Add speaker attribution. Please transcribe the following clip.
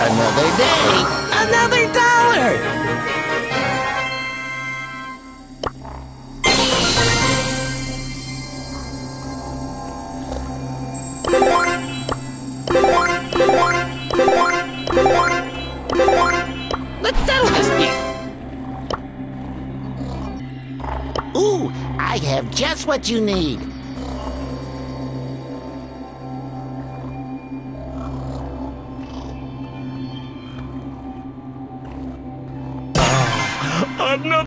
Speaker 1: Another day, another dollar. Let's settle this beef. Ooh, I have just what you need.
Speaker 2: Another